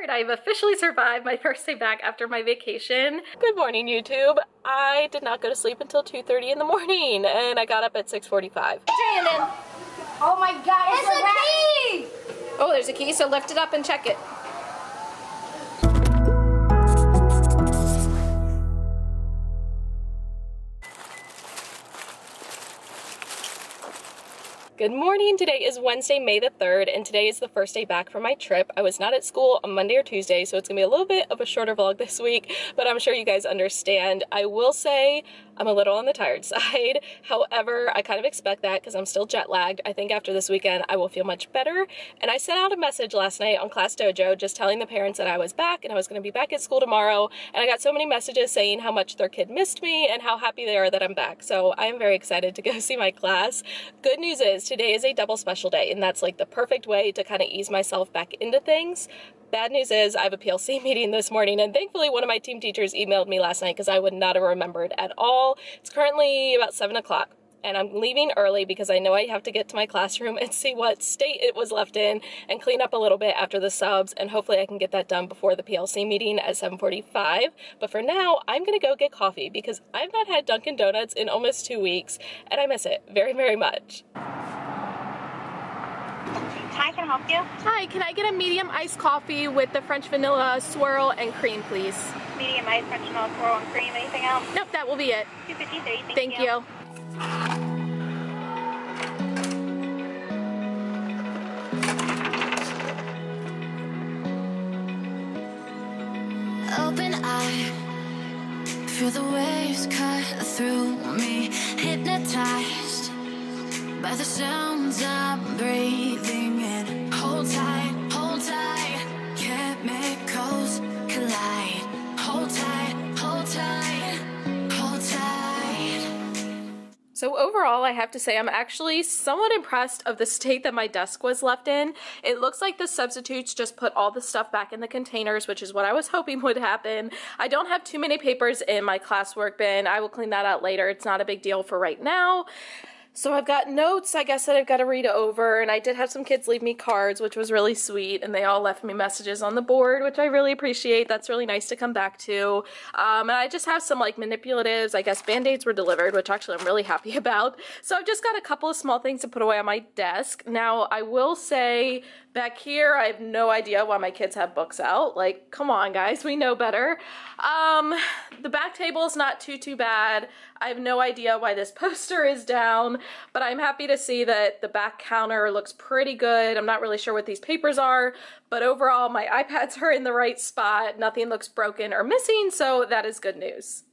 Alright, I've officially survived my first day back after my vacation. Good morning, YouTube. I did not go to sleep until 2.30 in the morning, and I got up at 6.45. Brandon! Oh my god, it's, it's a, a key! Oh, there's a key, so lift it up and check it. Good morning. Today is Wednesday, May the 3rd, and today is the first day back from my trip. I was not at school on Monday or Tuesday, so it's gonna be a little bit of a shorter vlog this week, but I'm sure you guys understand. I will say I'm a little on the tired side. However, I kind of expect that because I'm still jet lagged. I think after this weekend, I will feel much better. And I sent out a message last night on Class Dojo just telling the parents that I was back and I was gonna be back at school tomorrow. And I got so many messages saying how much their kid missed me and how happy they are that I'm back. So I am very excited to go see my class. Good news is today is a double special day and that's like the perfect way to kind of ease myself back into things. Bad news is I have a PLC meeting this morning and thankfully one of my team teachers emailed me last night because I would not have remembered at all. It's currently about seven o'clock and I'm leaving early because I know I have to get to my classroom and see what state it was left in and clean up a little bit after the subs and hopefully I can get that done before the PLC meeting at 7:45. But for now, I'm going to go get coffee because I've not had Dunkin Donuts in almost 2 weeks and I miss it very very much. Hi, can I help you? Hi, can I get a medium iced coffee with the French vanilla swirl and cream, please? Medium iced French vanilla swirl and cream. Anything else? Nope, that will be it. 253. Thank, Thank you. you. Open eye, feel the waves cut through me, hypnotized by the sounds I'm breathing in. Hold tight, hold tight, chemicals collide. Hold tight, hold tight, hold tight. So overall, I have to say I'm actually somewhat impressed of the state that my desk was left in. It looks like the substitutes just put all the stuff back in the containers, which is what I was hoping would happen. I don't have too many papers in my classwork bin. I will clean that out later. It's not a big deal for right now. So I've got notes, I guess, that I've got to read over, and I did have some kids leave me cards, which was really sweet, and they all left me messages on the board, which I really appreciate. That's really nice to come back to. Um, and I just have some like manipulatives. I guess band-aids were delivered, which actually I'm really happy about. So I've just got a couple of small things to put away on my desk. Now, I will say back here, I have no idea why my kids have books out. Like, come on, guys, we know better. Um, the back table is not too, too bad. I have no idea why this poster is down, but I'm happy to see that the back counter looks pretty good. I'm not really sure what these papers are, but overall my iPads are in the right spot. Nothing looks broken or missing, so that is good news.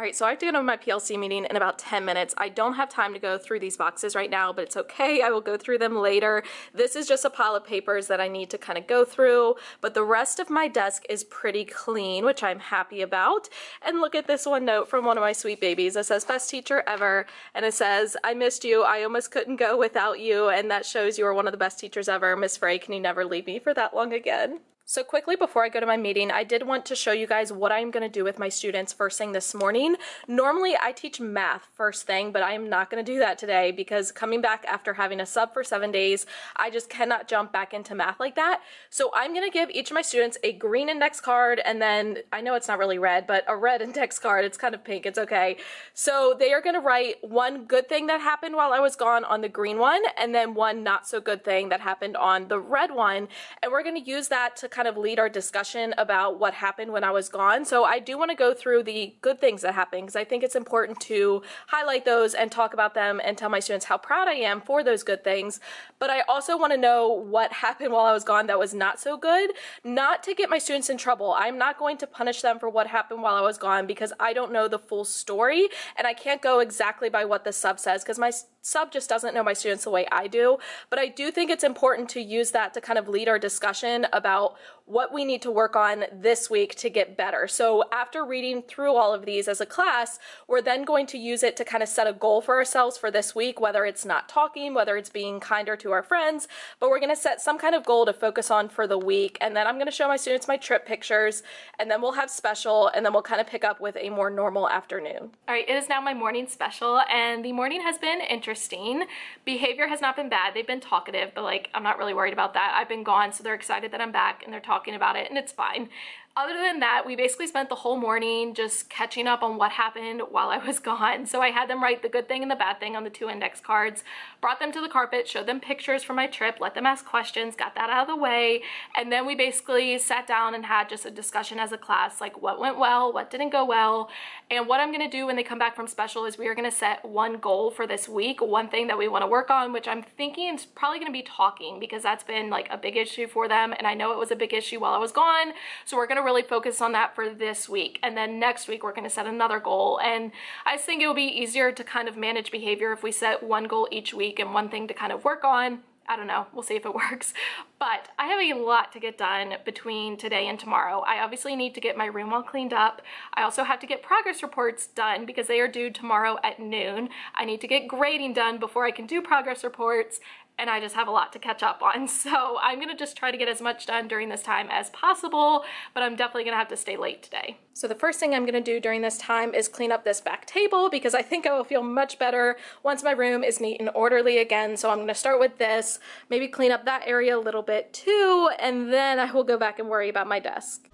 All right, so I have to go to my PLC meeting in about 10 minutes. I don't have time to go through these boxes right now, but it's okay. I will go through them later. This is just a pile of papers that I need to kind of go through, but the rest of my desk is pretty clean, which I'm happy about. And look at this one note from one of my sweet babies. It says, best teacher ever. And it says, I missed you. I almost couldn't go without you. And that shows you are one of the best teachers ever. Miss Ferré, can you never leave me for that long again? So quickly before I go to my meeting, I did want to show you guys what I'm going to do with my students first thing this morning. Normally I teach math first thing, but I am not going to do that today because coming back after having a sub for seven days, I just cannot jump back into math like that. So I'm going to give each of my students a green index card and then, I know it's not really red, but a red index card. It's kind of pink. It's okay. So they are going to write one good thing that happened while I was gone on the green one and then one not so good thing that happened on the red one. And we're going to use that to kind of lead our discussion about what happened when I was gone. So I do want to go through the good things that happened because I think it's important to highlight those and talk about them and tell my students how proud I am for those good things. But I also want to know what happened while I was gone that was not so good, not to get my students in trouble. I'm not going to punish them for what happened while I was gone because I don't know the full story and I can't go exactly by what the sub says because my sub just doesn't know my students the way I do. But I do think it's important to use that to kind of lead our discussion about what we need to work on this week to get better. So after reading through all of these as a class, we're then going to use it to kind of set a goal for ourselves for this week, whether it's not talking, whether it's being kinder to our friends, but we're going to set some kind of goal to focus on for the week. And then I'm going to show my students my trip pictures, and then we'll have special, and then we'll kind of pick up with a more normal afternoon. All right, it is now my morning special, and the morning has been interesting. Behavior has not been bad. They've been talkative, but like, I'm not really worried about that. I've been gone, so they're excited that I'm back and they're talking talking about it and it's fine. Other than that, we basically spent the whole morning just catching up on what happened while I was gone. So I had them write the good thing and the bad thing on the two index cards, brought them to the carpet, showed them pictures from my trip, let them ask questions, got that out of the way, and then we basically sat down and had just a discussion as a class, like what went well, what didn't go well, and what I'm gonna do when they come back from special is we are gonna set one goal for this week, one thing that we wanna work on, which I'm thinking is probably gonna be talking because that's been like a big issue for them, and I know it was a big issue while I was gone, so we're gonna really focus on that for this week. And then next week, we're gonna set another goal. And I think it will be easier to kind of manage behavior if we set one goal each week and one thing to kind of work on. I don't know, we'll see if it works. But I have a lot to get done between today and tomorrow. I obviously need to get my room all cleaned up. I also have to get progress reports done because they are due tomorrow at noon. I need to get grading done before I can do progress reports and I just have a lot to catch up on. So I'm gonna just try to get as much done during this time as possible, but I'm definitely gonna have to stay late today. So the first thing I'm gonna do during this time is clean up this back table because I think I will feel much better once my room is neat and orderly again. So I'm gonna start with this, maybe clean up that area a little bit too, and then I will go back and worry about my desk.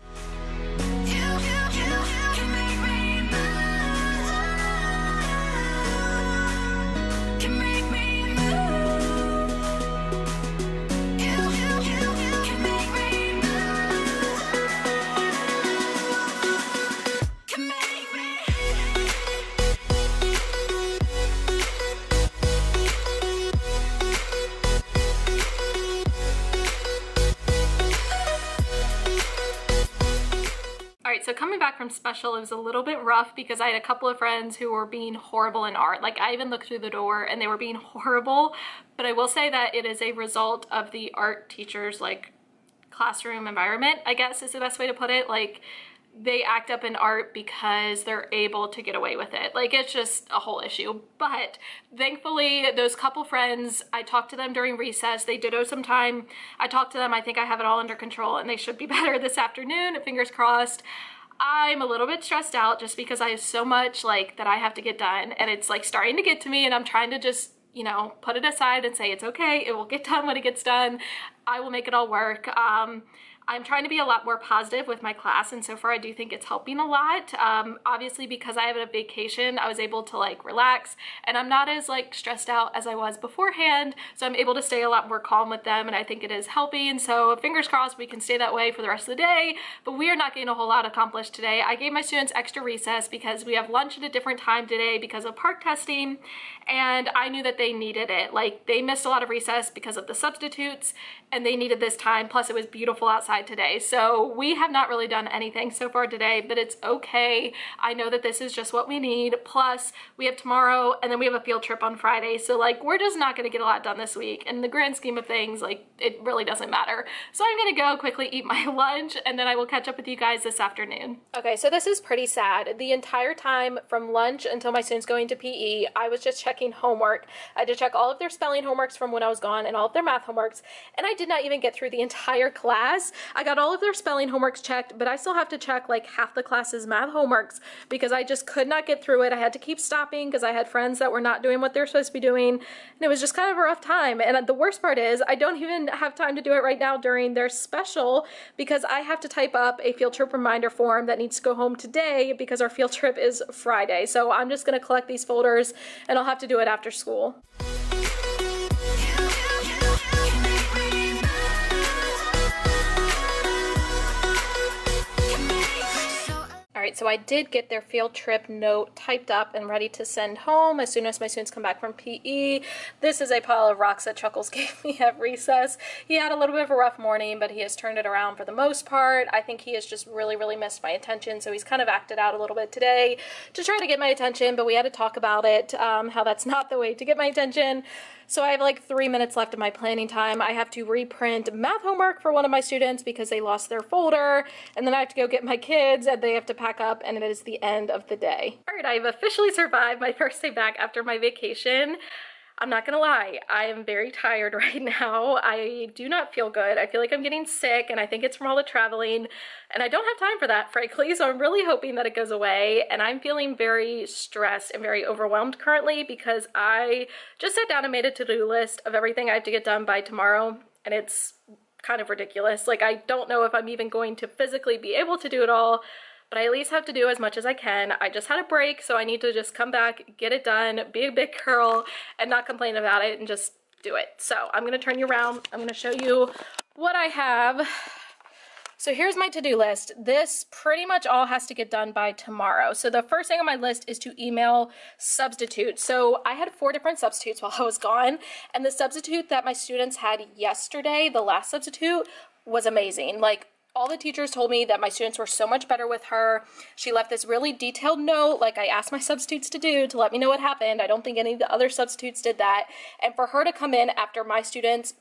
So coming back from special, it was a little bit rough because I had a couple of friends who were being horrible in art. Like I even looked through the door and they were being horrible. But I will say that it is a result of the art teacher's like classroom environment, I guess is the best way to put it. Like they act up in art because they're able to get away with it. Like it's just a whole issue. But thankfully, those couple friends, I talked to them during recess. They did owe some time. I talked to them. I think I have it all under control and they should be better this afternoon. Fingers crossed. I'm a little bit stressed out just because I have so much like that I have to get done and it's like starting to get to me and I'm trying to just you know put it aside and say it's okay it will get done when it gets done. I will make it all work. Um, I'm trying to be a lot more positive with my class and so far I do think it's helping a lot. Um, obviously because I have a vacation I was able to like relax and I'm not as like stressed out as I was beforehand so I'm able to stay a lot more calm with them and I think it is helping so fingers crossed we can stay that way for the rest of the day but we are not getting a whole lot accomplished today. I gave my students extra recess because we have lunch at a different time today because of PARCC testing and I knew that they needed it. Like they missed a lot of recess because of the substitutes and they needed this time plus it was beautiful outside today. So we have not really done anything so far today, but it's okay. I know that this is just what we need. Plus we have tomorrow and then we have a field trip on Friday. So like we're just not gonna get a lot done this week. In the grand scheme of things, like it really doesn't matter. So I'm gonna go quickly eat my lunch and then I will catch up with you guys this afternoon. Okay, so this is pretty sad. The entire time from lunch until my students going to PE, I was just checking homework. I had to check all of their spelling homeworks from when I was gone and all of their math homeworks. And I did not even get through the entire class. I got all of their spelling homeworks checked, but I still have to check like half the class's math homeworks because I just could not get through it. I had to keep stopping because I had friends that were not doing what they're supposed to be doing. And it was just kind of a rough time. And uh, the worst part is I don't even have time to do it right now during their special because I have to type up a field trip reminder form that needs to go home today because our field trip is Friday. So I'm just to collect these folders and I'll have to do it after school. Right, so I did get their field trip note typed up and ready to send home as soon as my students come back from PE. This is a pile of rocks that Chuckles gave me at recess. He had a little bit of a rough morning, but he has turned it around for the most part. I think he has just really, really missed my attention, so he's kind of acted out a little bit today to try to get my attention, but we had to talk about it, um, how that's not the way to get my attention. So I have like three minutes left of my planning time. I have to reprint math homework for one of my students because they lost their folder. And then I have to go get my kids and they have to pack up and it is the end of the day. All right, I've officially survived my first day back after my vacation. I'm not gonna lie, I am very tired right now. I do not feel good. I feel like I'm getting sick and I think it's from all the traveling and I don't have time for that, frankly. So I'm really hoping that it goes away and I'm feeling very stressed and very overwhelmed currently because I just sat down and made a to-do list of everything I have to get done by tomorrow and it's kind of ridiculous. Like I don't know if I'm even going to physically be able to do it all but I at least have to do as much as I can. I just had a break, so I need to just come back, get it done, be a big girl, and not complain about it and just do it. So I'm gonna turn you around. I'm gonna show you what I have. So here's my to-do list. This pretty much all has to get done by tomorrow. So the first thing on my list is to email substitutes. So I had four different substitutes while I was gone, and the substitute that my students had yesterday, the last substitute, was amazing. Like all the teachers told me that my students were so much better with her. She left this really detailed note, like I asked my substitutes to do, to let me know what happened. I don't think any of the other substitutes did that. And for her to come in after my students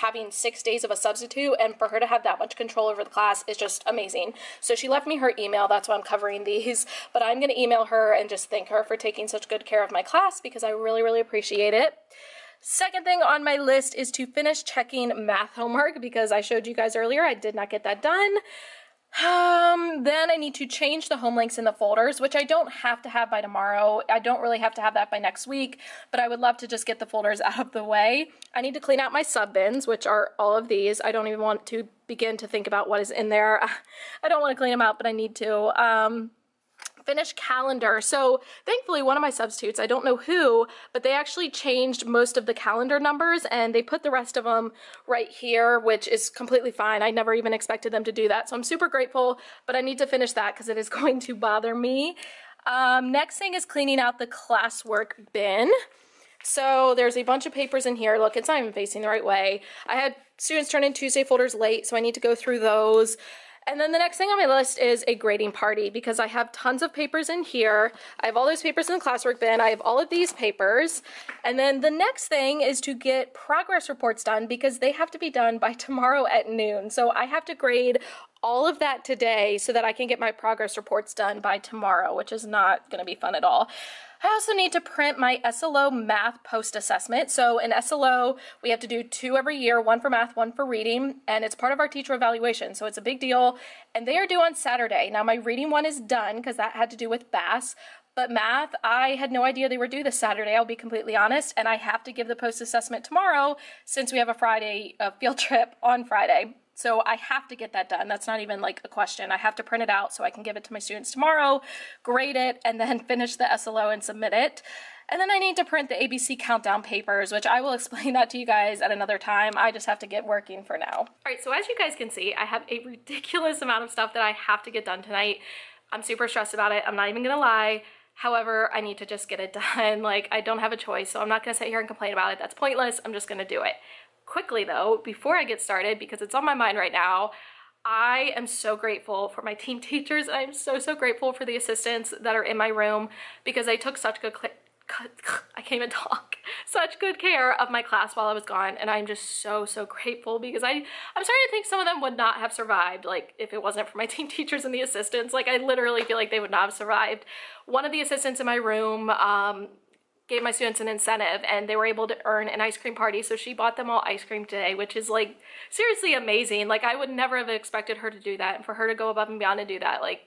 having six days of a substitute and for her to have that much control over the class is just amazing. So she left me her email. That's why I'm covering these. But I'm going to email her and just thank her for taking such good care of my class because I really, really appreciate it. Second thing on my list is to finish checking math homework because I showed you guys earlier I did not get that done. Um, then I need to change the home links in the folders, which I don't have to have by tomorrow. I don't really have to have that by next week, but I would love to just get the folders out of the way. I need to clean out my sub bins, which are all of these. I don't even want to begin to think about what is in there. I don't want to clean them out, but I need to. Um, finish calendar. So thankfully one of my substitutes, I don't know who, but they actually changed most of the calendar numbers and they put the rest of them right here, which is completely fine. I never even expected them to do that. So I'm super grateful, but I need to finish that because it is going to bother me. Um, next thing is cleaning out the classwork bin. So there's a bunch of papers in here. Look, it's not even facing the right way. I had students turn in Tuesday folders late, so I need to go through those. And then the next thing on my list is a grading party because I have tons of papers in here. I have all those papers in the classwork bin. I have all of these papers. And then the next thing is to get progress reports done because they have to be done by tomorrow at noon. So I have to grade all of that today so that I can get my progress reports done by tomorrow, which is not going to be fun at all. I also need to print my SLO math post assessment. So in SLO, we have to do two every year, one for math, one for reading, and it's part of our teacher evaluation. So it's a big deal. And they are due on Saturday. Now my reading one is done because that had to do with BAS. But math, I had no idea they were due this Saturday, I'll be completely honest, and I have to give the post assessment tomorrow since we have a Friday uh, field trip on Friday. So I have to get that done. That's not even like a question. I have to print it out so I can give it to my students tomorrow, grade it, and then finish the SLO and submit it. And then I need to print the ABC countdown papers, which I will explain that to you guys at another time. I just have to get working for now. All right, so as you guys can see, I have a ridiculous amount of stuff that I have to get done tonight. I'm super stressed about it. I'm not even gonna lie. However, I need to just get it done. Like, I don't have a choice, so I'm not gonna sit here and complain about it. That's pointless. I'm just gonna do it quickly though, before I get started, because it's on my mind right now, I am so grateful for my team teachers. I'm so, so grateful for the assistants that are in my room because I took such good, I can't even talk, such good care of my class while I was gone. And I'm just so, so grateful because I, I'm starting to think some of them would not have survived, like if it wasn't for my team teachers and the assistants. Like I literally feel like they would not have survived. One of the assistants in my room, um, gave my students an incentive and they were able to earn an ice cream party. So she bought them all ice cream today, which is like seriously amazing. Like I would never have expected her to do that and for her to go above and beyond and do that. Like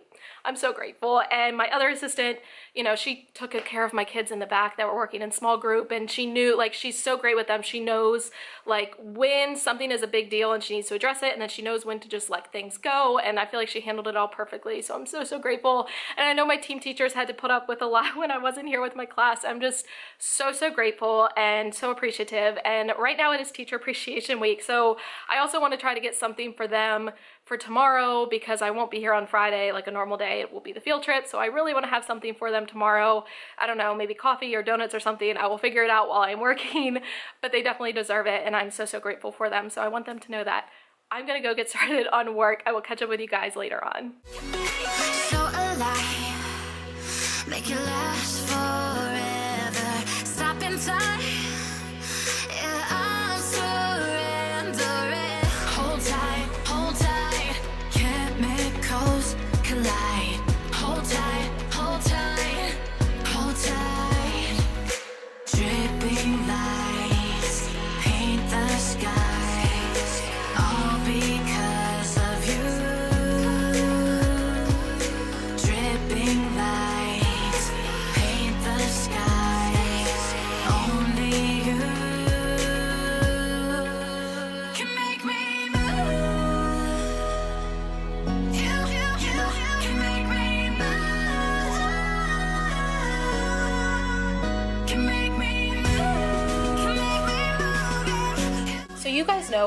I'm so grateful. And my other assistant, you know, she took care of my kids in the back that were working in small group and she knew, like, she's so great with them. She knows, like, when something is a big deal and she needs to address it and then she knows when to just let things go. And I feel like she handled it all perfectly. So I'm so, so grateful. And I know my team teachers had to put up with a lot when I wasn't here with my class. I'm just so, so grateful and so appreciative. And right now it is Teacher Appreciation Week. So I also want to try to get something for them for tomorrow because I won't be here on Friday like a normal day. It will be the field trip. So I really want to have something for them tomorrow. I don't know, maybe coffee or donuts or something. I will figure it out while I'm working, but they definitely deserve it. And I'm so, so grateful for them. So I want them to know that. I'm gonna go get started on work. I will catch up with you guys later on. So alive,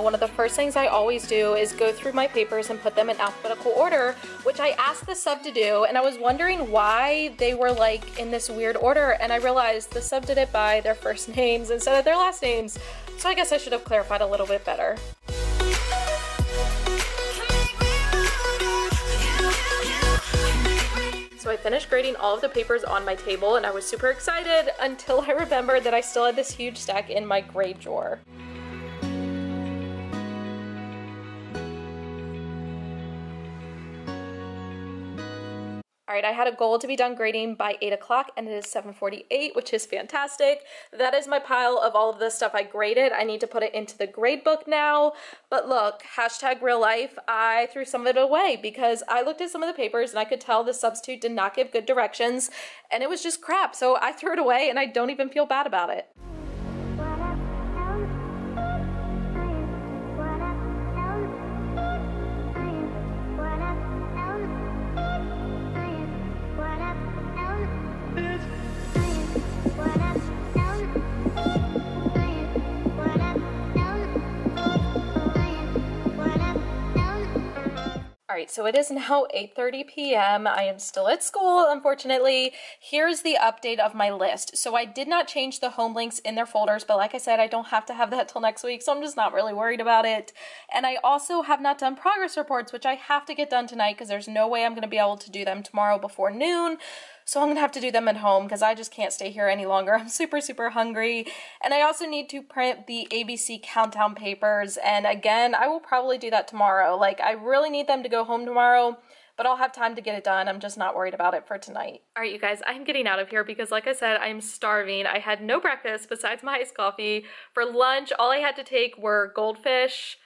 one of the first things I always do is go through my papers and put them in alphabetical order, which I asked the sub to do, and I was wondering why they were like in this weird order, and I realized the sub did it by their first names instead of their last names. So I guess I should have clarified a little bit better. So I finished grading all of the papers on my table and I was super excited until I remembered that I still had this huge stack in my grade drawer. All right, I had a goal to be done grading by 8 o'clock and it is 7.48, which is fantastic. That is my pile of all of the stuff I graded. I need to put it into the grade book now. But look, hashtag real life, I threw some of it away because I looked at some of the papers and I could tell the substitute did not give good directions and it was just crap. So I threw it away and I don't even feel bad about it. All right, so it is now 8:30 p.m. I am still at school, unfortunately. Here's the update of my list. So I did not change the home links in their folders, but like I said, I don't have to have that till next week, so I'm just not really worried about it. And I also have not done progress reports, which I have to get done tonight because there's no way I'm going to be able to do them tomorrow before noon. So I'm gonna have to do them at home because I just can't stay here any longer. I'm super, super hungry. And I also need to print the ABC countdown papers. And again, I will probably do that tomorrow. Like, I really need them to go home tomorrow but I'll have time to get it done. I'm just not worried about it for tonight. All right, you guys, I'm getting out of here because, like I said, I'm starving. I had no breakfast besides my iced coffee. For lunch, all I had to take were goldfish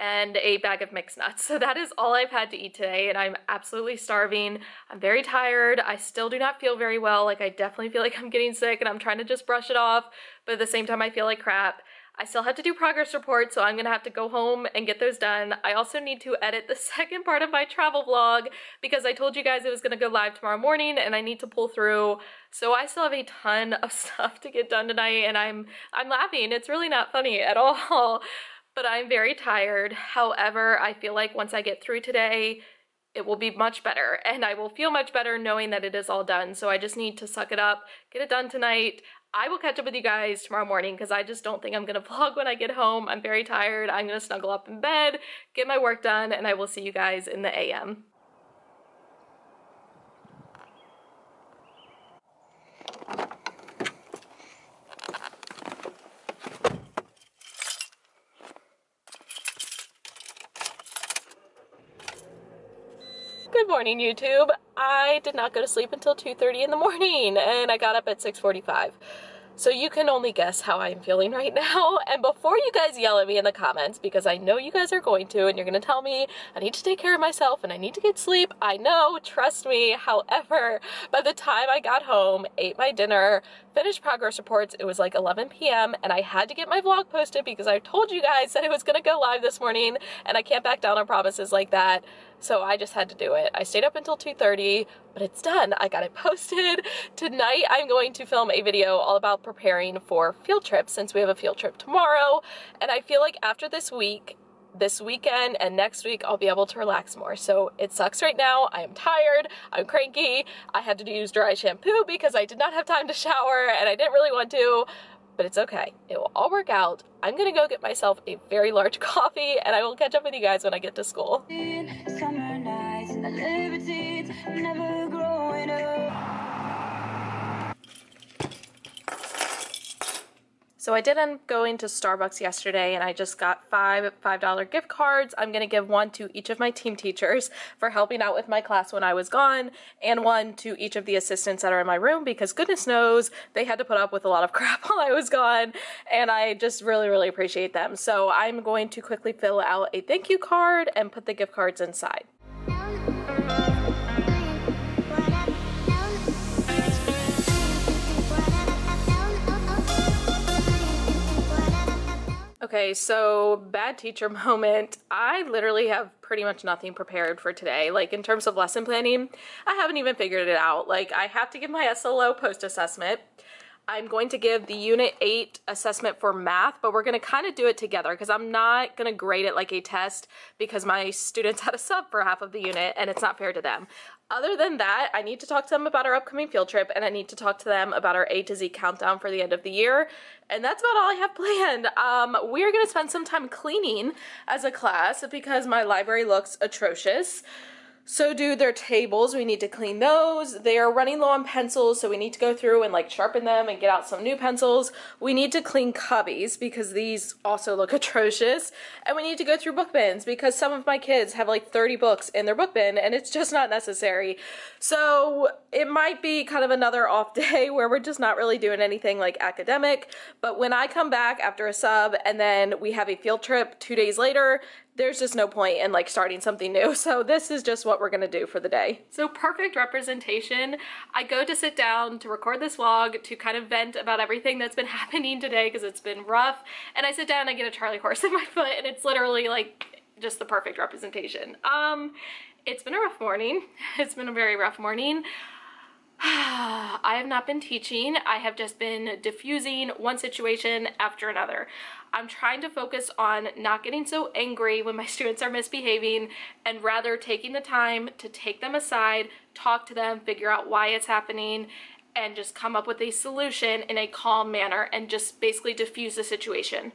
and a bag of mixed nuts. So that is all I've had to eat today, and I'm absolutely starving. I'm very tired. I still do not feel very well. Like, I definitely feel like I'm getting sick, and I'm trying to just brush it off, but at the same time, I feel like crap. I still have to do progress reports, so I'm gonna have to go home and get those done. I also need to edit the second part of my travel vlog because I told you guys it was gonna go live tomorrow morning and I need to pull through. So I still have a ton of stuff to get done tonight and I'm I'm laughing. It's really not funny at all. But I'm very tired. However, I feel like once I get through today, it will be much better and I will feel much better knowing that it is all done. So I just need to suck it up, get it done tonight. I will catch up with you guys tomorrow morning because I just don't think I'm going to vlog when I get home. I'm very tired. I'm going to snuggle up in bed, get my work done, and I will see you guys in the AM. Good morning, YouTube. I did not go to sleep until 2.30 in the morning, and I got up at 6.45. So you can only guess how I'm feeling right now. And before you guys yell at me in the comments, because I know you guys are going to, and you're going to tell me I need to take care of myself and I need to get sleep. I know, trust me. However, by the time I got home, ate my dinner, finished progress reports, it was like 11 p.m. and I had to get my vlog posted because I told you guys that it was going to go live this morning and I can't back down on promises like that. So I just had to do it. I stayed up until 2.30, but it's done. I got it posted. Tonight I'm going to film a video all about preparing for field trips since we have a field trip tomorrow. And I feel like after this week, this weekend and next week I'll be able to relax more. So it sucks right now. I am tired. I'm cranky. I had to use dry shampoo because I did not have time to shower and I didn't really want to, but it's okay. It will all work out. I'm gonna go get myself a very large coffee and I will catch up with you guys when I get to school. So I did end up going to Starbucks yesterday and I just got five $5 gift cards. I'm going to give one to each of my team teachers for helping out with my class when I was gone and one to each of the assistants that are in my room because goodness knows they had to put up with a lot of crap while I was gone and I just really, really appreciate them. So I'm going to quickly fill out a thank you card and put the gift cards inside. Okay, so bad teacher moment. I literally have pretty much nothing prepared for today. Like in terms of lesson planning, I haven't even figured it out. Like I have to give my SLO post assessment. I'm going to give the Unit 8 assessment for math, but we're going to kind of do it together because I'm not going to grade it like a test because my students had a sub for half of the unit and it's not fair to them. Other than that, I need to talk to them about our upcoming field trip and I need to talk to them about our A to Z countdown for the end of the year. And that's about all I have planned. Um, we're going to spend some time cleaning as a class because my library looks atrocious. So do their tables. We need to clean those. They are running low on pencils, so we need to go through and like sharpen them and get out some new pencils. We need to clean cubbies because these also look atrocious. And we need to go through book bins because some of my kids have like 30 books in their book bin and it's just not necessary. So it might be kind of another off day where we're just not really doing anything like academic. But when I come back after a sub and then we have a field trip two days later, there's just no point in like starting something new. So this is just what we're gonna do for the day. So perfect representation. I go to sit down to record this vlog to kind of vent about everything that's been happening today because it's been rough. And I sit down and I get a Charlie horse in my foot and it's literally like just the perfect representation. Um, it's been a rough morning. It's been a very rough morning. I have not been teaching. I have just been diffusing one situation after another. I'm trying to focus on not getting so angry when my students are misbehaving and rather taking the time to take them aside, talk to them, figure out why it's happening, and just come up with a solution in a calm manner and just basically diffuse the situation.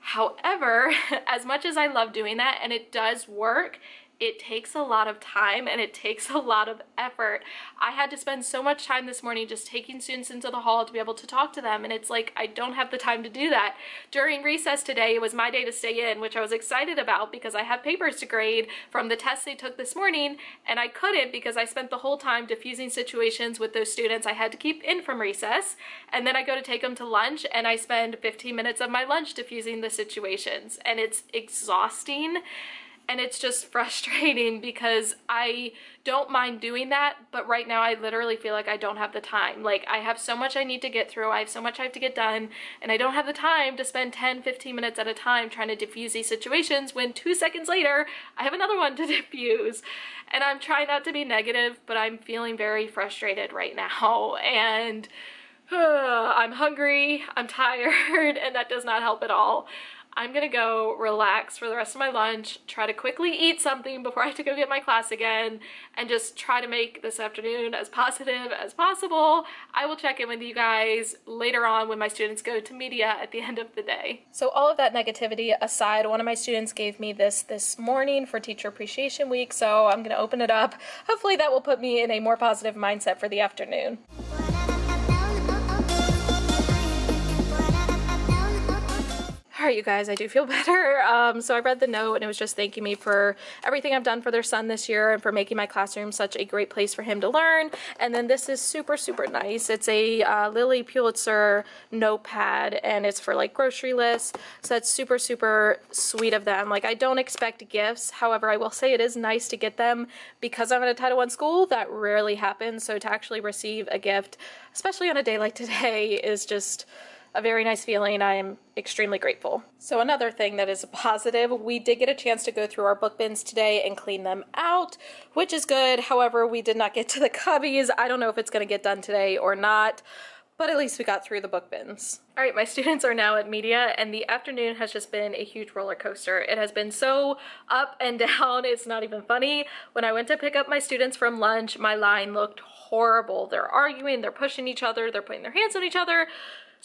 However, as much as I love doing that and it does work, it takes a lot of time and it takes a lot of effort. I had to spend so much time this morning just taking students into the hall to be able to talk to them and it's like I don't have the time to do that. During recess today it was my day to stay in which I was excited about because I have papers to grade from the tests they took this morning and I couldn't because I spent the whole time diffusing situations with those students I had to keep in from recess and then I go to take them to lunch and I spend 15 minutes of my lunch diffusing the situations and it's exhausting and it's just frustrating because I don't mind doing that, but right now I literally feel like I don't have the time. Like I have so much I need to get through, I have so much I have to get done, and I don't have the time to spend 10, 15 minutes at a time trying to diffuse these situations when two seconds later I have another one to diffuse. And I'm trying not to be negative, but I'm feeling very frustrated right now. And uh, I'm hungry, I'm tired, and that does not help at all. I'm gonna go relax for the rest of my lunch, try to quickly eat something before I have to go get my class again, and just try to make this afternoon as positive as possible. I will check in with you guys later on when my students go to media at the end of the day. So all of that negativity aside, one of my students gave me this this morning for Teacher Appreciation Week, so I'm gonna open it up. Hopefully that will put me in a more positive mindset for the afternoon. All right, you guys, I do feel better. Um, so I read the note and it was just thanking me for everything I've done for their son this year and for making my classroom such a great place for him to learn. And then this is super, super nice. It's a uh, Lilly Pulitzer notepad and it's for like grocery lists. So that's super, super sweet of them. Like I don't expect gifts. However, I will say it is nice to get them because I'm at a Title I school. That rarely happens. So to actually receive a gift, especially on a day like today, is just a very nice feeling. I am extremely grateful. So another thing that is a positive, we did get a chance to go through our book bins today and clean them out, which is good. However, we did not get to the cubbies. I don't know if it's going to get done today or not. but at least we got through the book bins. All right, my students are now at media, and the afternoon has just been a huge roller coaster. It has been so up and down, it's not even funny. When I went to pick up my students from lunch, my line looked horrible. They're arguing, they're pushing each other, they're putting their hands on each other.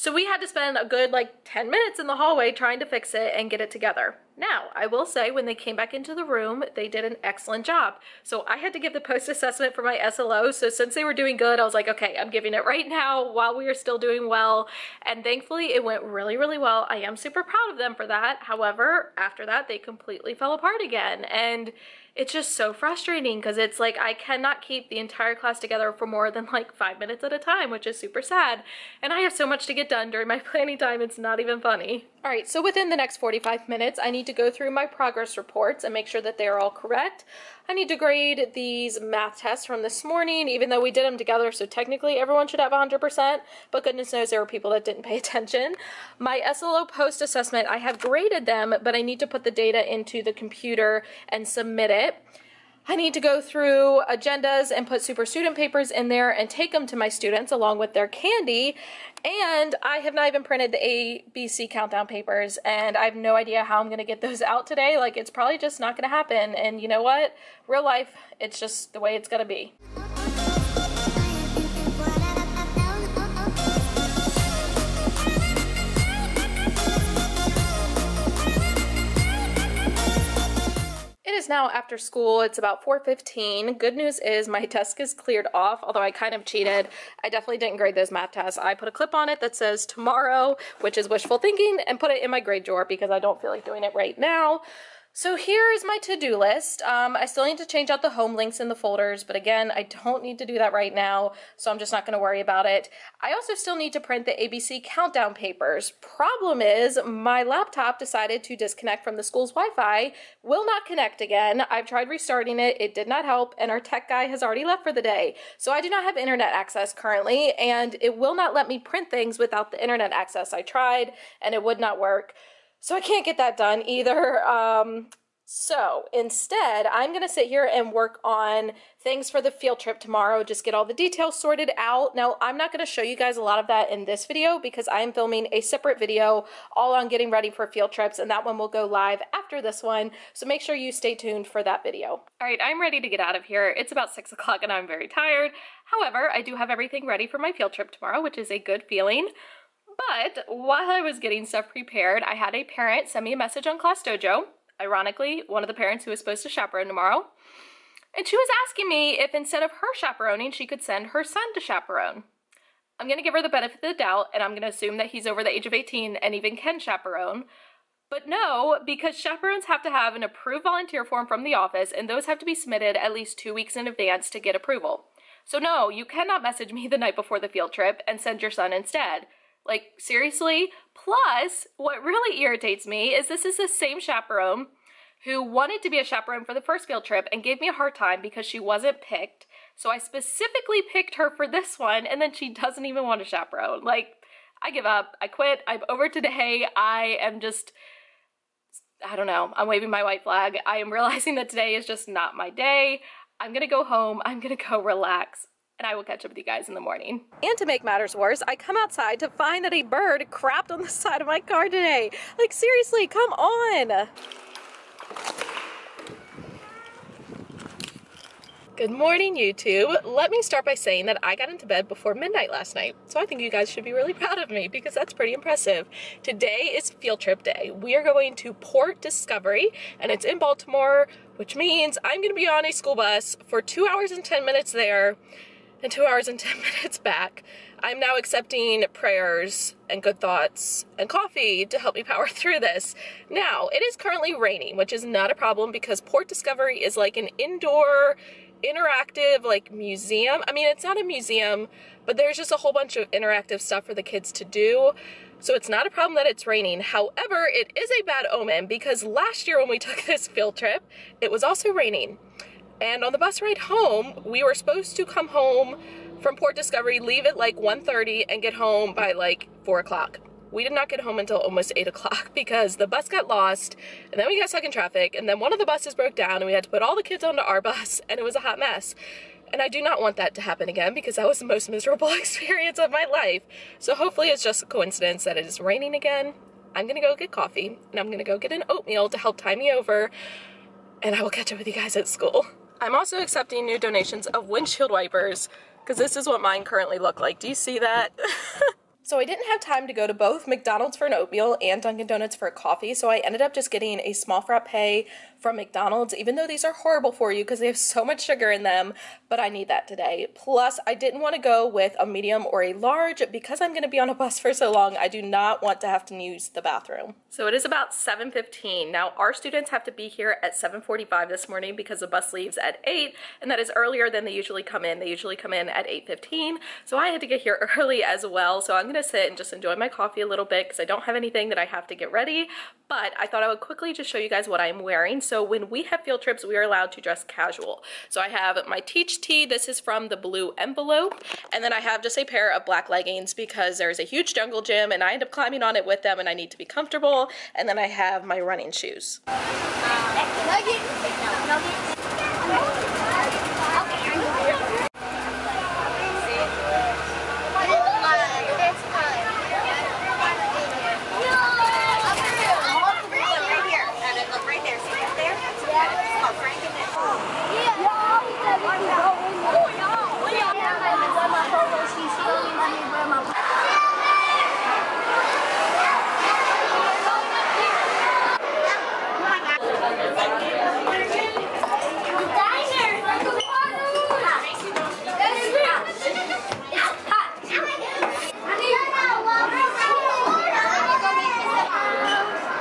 So we had to spend a good like 10 minutes in the hallway trying to fix it and get it together. Now, I will say when they came back into the room, they did an excellent job. So I had to give the post assessment for my SLO. So since they were doing good, I was like, okay, I'm giving it right now while we are still doing well. And thankfully it went really, really well. I am super proud of them for that. However, after that, they completely fell apart again. And it's just so frustrating because it's like I cannot keep the entire class together for more than like five minutes at a time, which is super sad. And I have so much to get done during my planning time, it's not even funny. All right, so within the next 45 minutes, I need to go through my progress reports and make sure that they are all correct. I need to grade these math tests from this morning, even though we did them together, so technically everyone should have 100%, but goodness knows there were people that didn't pay attention. My SLO post assessment, I have graded them, but I need to put the data into the computer and submit it. I need to go through agendas and put super student papers in there and take them to my students along with their candy. And I have not even printed the ABC countdown papers, and I have no idea how I'm going to get those out today. Like, it's probably just not going to happen. And you know what? Real life, it's just the way it's going to be. Is now after school. It's about 4.15. Good news is my desk is cleared off, although I kind of cheated. I definitely didn't grade those math tests. I put a clip on it that says tomorrow, which is wishful thinking, and put it in my grade drawer because I don't feel like doing it right now. So here is my to-do list. Um, I still need to change out the home links in the folders, but again, I don't need to do that right now, so I'm just not going to worry about it. I also still need to print the ABC countdown papers. Problem is, my laptop decided to disconnect from the school's Wi-Fi, will not connect again. I've tried restarting it, it did not help, and our tech guy has already left for the day. So I do not have internet access currently, and it will not let me print things without the internet access. I tried, and it would not work. So I can't get that done either. Um, so instead, I'm going to sit here and work on things for the field trip tomorrow, just get all the details sorted out. Now, I'm not going to show you guys a lot of that in this video because I'm filming a separate video all on getting ready for field trips, and that one will go live after this one. So make sure you stay tuned for that video. All right, I'm ready to get out of here. It's about 6 o'clock and I'm very tired. However, I do have everything ready for my field trip tomorrow, which is a good feeling. But while I was getting stuff prepared, I had a parent send me a message on Class Dojo. Ironically, one of the parents who was supposed to chaperone tomorrow. And she was asking me if instead of her chaperoning, she could send her son to chaperone. I'm going to give her the benefit of the doubt, and I'm going to assume that he's over the age of 18 and even can chaperone. But no, because chaperones have to have an approved volunteer form from the office, and those have to be submitted at least two weeks in advance to get approval. So no, you cannot message me the night before the field trip and send your son instead. Like, seriously? Plus, what really irritates me is this is the same chaperone who wanted to be a chaperone for the first field trip and gave me a hard time because she wasn't picked. So I specifically picked her for this one, and then she doesn't even want a chaperone. Like, I give up. I quit. I'm over today. I am just, I don't know. I'm waving my white flag. I am realizing that today is just not my day. I'm gonna go home. I'm gonna go relax and I will catch up with you guys in the morning. And to make matters worse, I come outside to find that a bird crapped on the side of my car today. Like, seriously, come on. Good morning, YouTube. Let me start by saying that I got into bed before midnight last night, so I think you guys should be really proud of me because that's pretty impressive. Today is field trip day. We are going to Port Discovery, and it's in Baltimore, which means I'm going to be on a school bus for two hours and 10 minutes there and two hours and 10 minutes back. I'm now accepting prayers and good thoughts and coffee to help me power through this. Now, it is currently raining, which is not a problem because Port Discovery is like an indoor, interactive, like museum. I mean, it's not a museum, but there's just a whole bunch of interactive stuff for the kids to do. So it's not a problem that it's raining. However, it is a bad omen because last year when we took this field trip, it was also raining. And on the bus ride home, we were supposed to come home from Port Discovery, leave at like 1.30 and get home by like 4 o'clock. We did not get home until almost 8 o'clock because the bus got lost and then we got stuck in traffic and then one of the buses broke down and we had to put all the kids onto our bus and it was a hot mess. And I do not want that to happen again because that was the most miserable experience of my life. So hopefully it's just a coincidence that it is raining again. I'm gonna go get coffee and I'm gonna go get an oatmeal to help tie me over and I will catch up with you guys at school. I'm also accepting new donations of windshield wipers because this is what mine currently look like. Do you see that? So I didn't have time to go to both McDonald's for an oatmeal and Dunkin' Donuts for a coffee, so I ended up just getting a small frappe from McDonald's, even though these are horrible for you because they have so much sugar in them, but I need that today. Plus, I didn't want to go with a medium or a large because I'm going to be on a bus for so long. I do not want to have to use the bathroom. So it is about 7:15. Now, our students have to be here at 7:45 this morning because the bus leaves at 8, and that is earlier than they usually come in. They usually come in at 8:15. So I had to get here early as well. So I'm going to sit and just enjoy my coffee a little bit because I don't have anything that I have to get ready, but I thought I would quickly just show you guys what I'm wearing. So when we have field trips, we are allowed to dress casual. So I have my Teach tee. This is from the blue envelope. And then I have just a pair of black leggings because there's a huge jungle gym and I end up climbing on it with them and I need to be comfortable. And then I have my running shoes. Uh, right here. And it look right there. See it there? It's called Frank and Nick.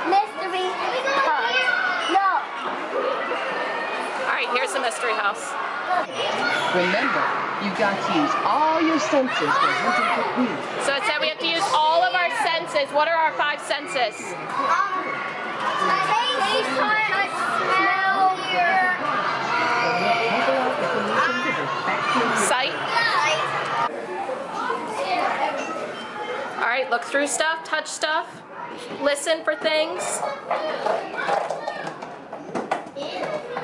Mystery. No. All right, here's the mystery house. Remember, you've got to use all your senses for hunting for queens. So it said we have to use all of our senses. What are our five senses? Um, Taste, touch, smell, hear. Sight. All right, look through stuff, touch stuff, listen for things.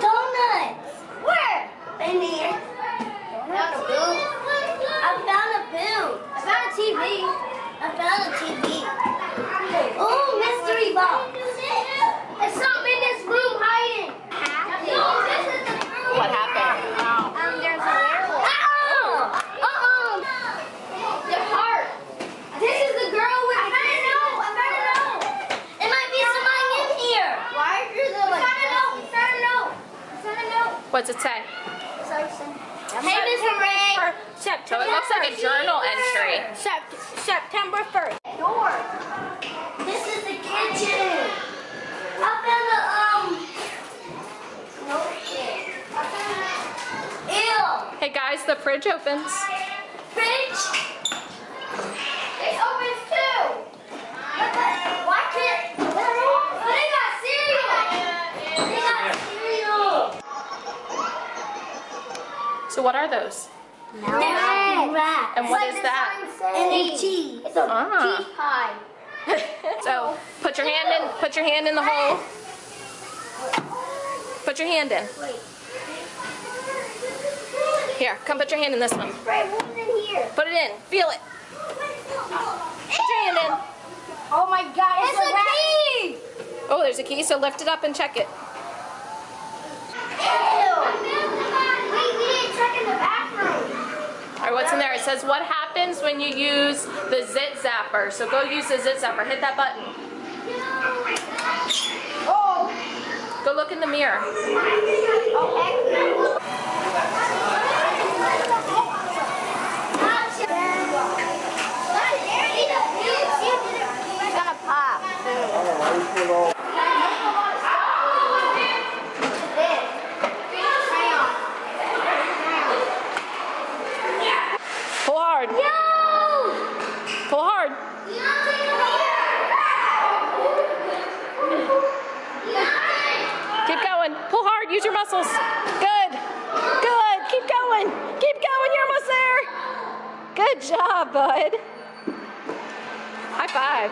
Donuts. Where? In here. I found a boot. I found a TV. I found a TV. Oh, mystery box. There's something in this room hiding. No, this is the room. What happened? Um, there's a werewolf. Uh-uh. Uh-uh. The heart. This is the girl with the I gotta know. I gotta know. It might be somebody in here. Why are there like I gotta know. I gotta know. I gotta know. What's it say? Hey, Miss Ray. So it looks like a journal entry. September 1st. Door. This is the kitchen. I found the, um, no shit. I found Ew. Hey guys, the fridge opens. Fridge. It opens too. But the- Why can't, they got cereal. They got cereal. So what are those? Rat. And what is that? And a cheese. It's a Ah. cheese pie. So put your hand in. Put your hand in the hole. Put your hand in. Here, come put your hand in this one. Put it in. Feel it. Put your hand in. Oh my god, it's, a, key! Oh, there's a key. So lift it up and check it. Wait, we didn't check in the bathroom. All right, what's in there? It says what happens when you use the zit zapper. So go use the zit zapper. Hit that button. Oh. Go look in the mirror. Oh, it's Pull hard. Pull hard. Keep going. Pull hard. Use your muscles. Good. Good. Keep going. Keep going. You're almost there. Good job, bud. High five.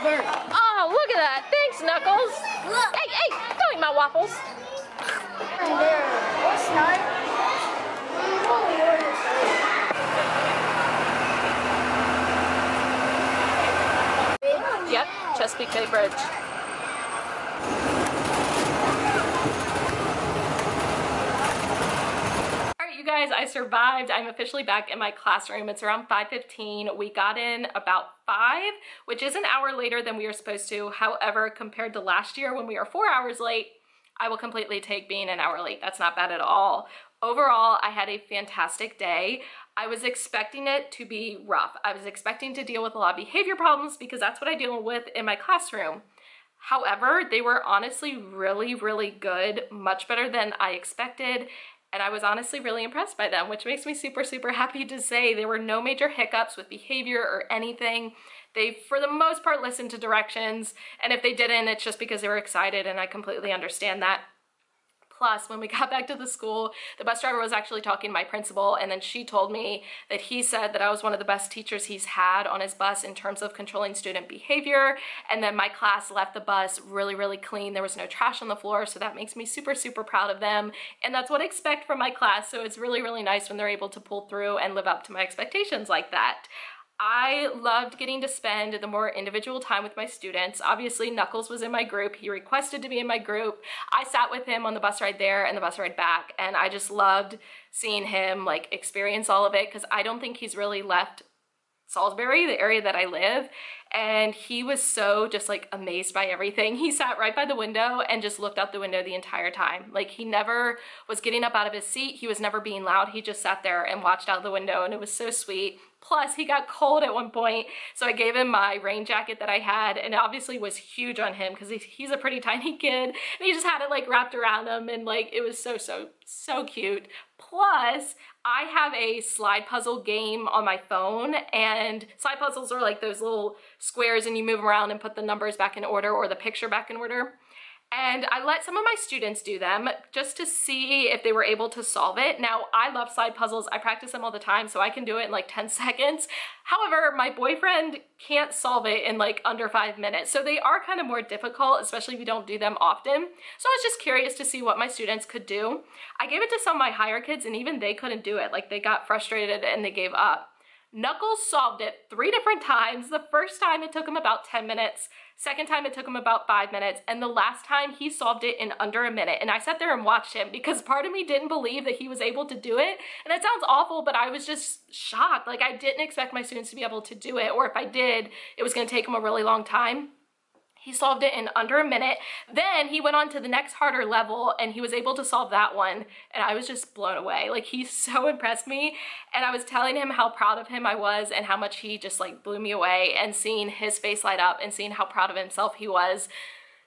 That means it's burnt. Oh, look at that. Thanks, Knuckles. Look. Hey, hey, don't eat my waffles. There. What's not? Yep, Chesapeake Bay Bridge. All right, you guys, I survived. I'm officially back in my classroom. It's around 5.15. We got in about 5, which is an hour later than we were supposed to. However, compared to last year when we were 4 hours late, I will completely take being an hour late. That's not bad at all. Overall, I had a fantastic day. I was expecting it to be rough. I was expecting to deal with a lot of behavior problems because that's what I deal with in my classroom. However, they were honestly really, really good, much better than I expected. And I was honestly really impressed by them, which makes me super, super happy to say there were no major hiccups with behavior or anything. They, for the most part, listened to directions. And if they didn't, it's just because they were excited, and I completely understand that. Plus, when we got back to the school, the bus driver was actually talking to my principal, and then she told me that he said that I was one of the best teachers he's had on his bus in terms of controlling student behavior. And then my class left the bus really, really clean. There was no trash on the floor, so that makes me super, super proud of them. And that's what I expect from my class, so it's really, really nice when they're able to pull through and live up to my expectations like that. I loved getting to spend the more individual time with my students. Obviously, Knuckles was in my group. He requested to be in my group. I sat with him on the bus ride there and the bus ride back, and I just loved seeing him like experience all of it because I don't think he's really left Salisbury, the area that I live. And he was so just like amazed by everything. He sat right by the window and just looked out the window the entire time. Like he never was getting up out of his seat. He was never being loud. He just sat there and watched out the window and it was so sweet. Plus he got cold at one point. So I gave him my rain jacket that I had and it obviously was huge on him because he's a pretty tiny kid and he just had it like wrapped around him and like it was so, so, so cute. Plus, I have a slide puzzle game on my phone and slide puzzles are like those little squares and you move them around and put the numbers back in order or the picture back in order. And I let some of my students do them just to see if they were able to solve it. Now, I love slide puzzles. I practice them all the time, so I can do it in like 10 seconds. However, my boyfriend can't solve it in like under five minutes. So they are kind of more difficult, especially if you don't do them often. So I was just curious to see what my students could do. I gave it to some of my higher kids and even they couldn't do it. Like they got frustrated and they gave up. Knuckles solved it three different times. The first time it took him about 10 minutes. Second time it took him about five minutes. And the last time he solved it in under a minute. And I sat there and watched him because part of me didn't believe that he was able to do it. And that sounds awful, but I was just shocked. Like I didn't expect my students to be able to do it. Or if I did, it was gonna take him a really long time. He solved it in under a minute. Then he went on to the next harder level and he was able to solve that one. And I was just blown away. Like he so impressed me. And I was telling him how proud of him I was and how much he just like blew me away and seeing his face light up and seeing how proud of himself he was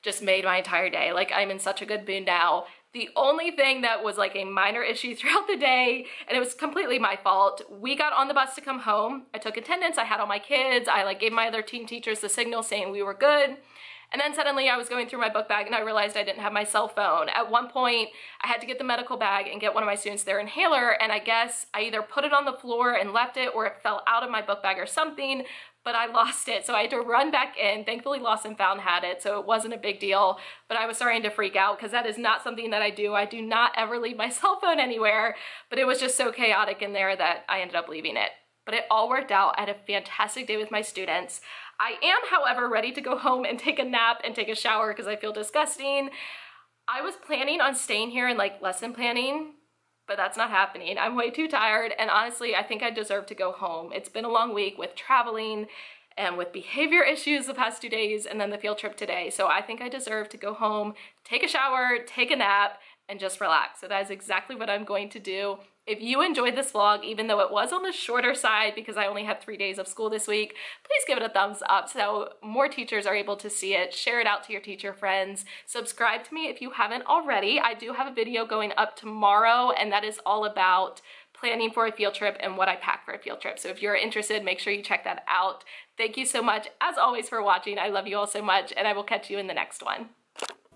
just made my entire day. Like I'm in such a good mood now. The only thing that was like a minor issue throughout the day, and it was completely my fault, we got on the bus to come home. I took attendance, I had all my kids, I like gave my other teen teachers the signal saying we were good. And then suddenly I was going through my book bag and I realized I didn't have my cell phone. At one point, I had to get the medical bag and get one of my students their inhaler, and I guess I either put it on the floor and left it or it fell out of my book bag or something, but I lost it. So I had to run back in. Thankfully, Lost and Found had it, so it wasn't a big deal, but I was starting to freak out because that is not something that I do. I do not ever leave my cell phone anywhere, but it was just so chaotic in there that I ended up leaving it. But it all worked out. I had a fantastic day with my students. I am, however, ready to go home and take a nap and take a shower because I feel disgusting. I was planning on staying here and like lesson planning, but that's not happening. I'm way too tired and honestly, I think I deserve to go home. It's been a long week with traveling and with behavior issues the past two days and then the field trip today. So I think I deserve to go home, take a shower, take a nap, and just relax. So that is exactly what I'm going to do. If you enjoyed this vlog, even though it was on the shorter side because I only had three days of school this week, please give it a thumbs up so more teachers are able to see it. Share it out to your teacher friends. Subscribe to me if you haven't already. I do have a video going up tomorrow and that is all about planning for a field trip and what I pack for a field trip. So if you're interested, make sure you check that out. Thank you so much, as always, for watching. I love you all so much and I will catch you in the next one.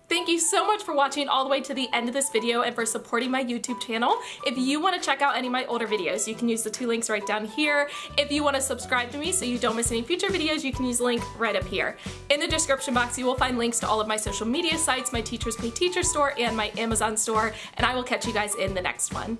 Thank you so much for watching all the way to the end of this video and for supporting my YouTube channel. If you want to check out any of my older videos, you can use the two links right down here. If you want to subscribe to me so you don't miss any future videos, you can use the link right up here. In the description box, you will find links to all of my social media sites, my Teachers Pay Teacher store, and my Amazon store, and I will catch you guys in the next one.